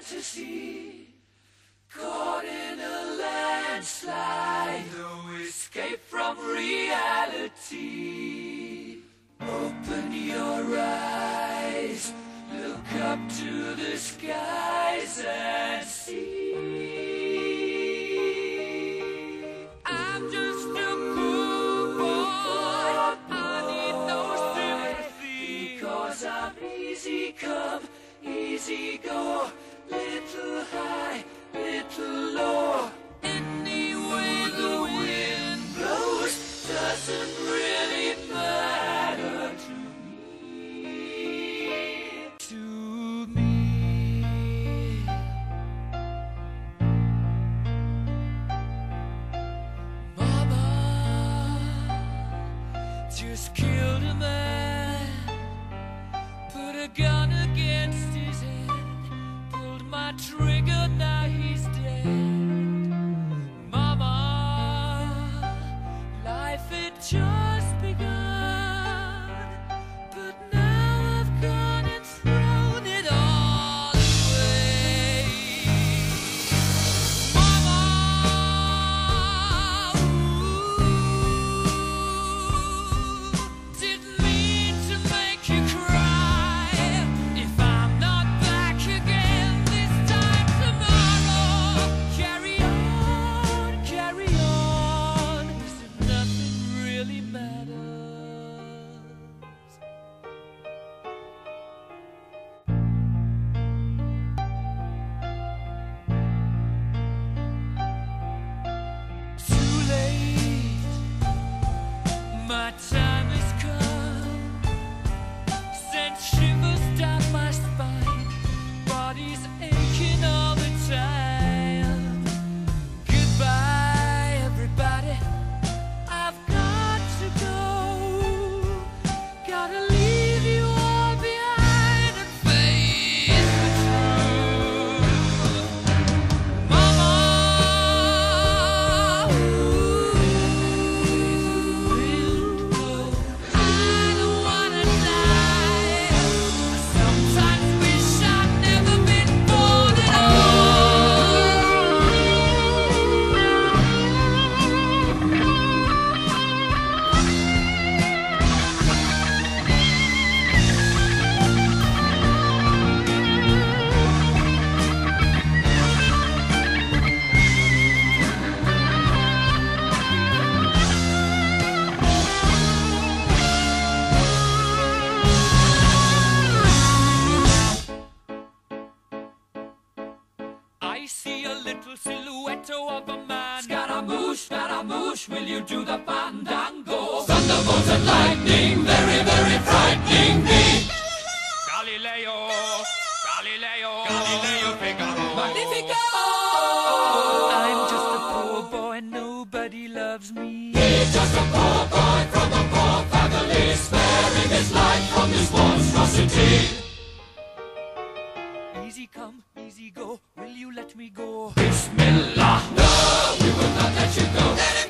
fantasy. Caught in a landslide, no escape from reality. just killed a man. my time. To do the fandango. Thunderbolts and lightning, very, very frightening me. Galileo, Galileo, Galileo Figaro. Magnifico! I'm just a poor boy and nobody loves me. He's just a poor boy from a poor family, sparing his life from this monstrosity. Easy come, easy go, will you let me go? Bismillah, no, we will not let you go. Let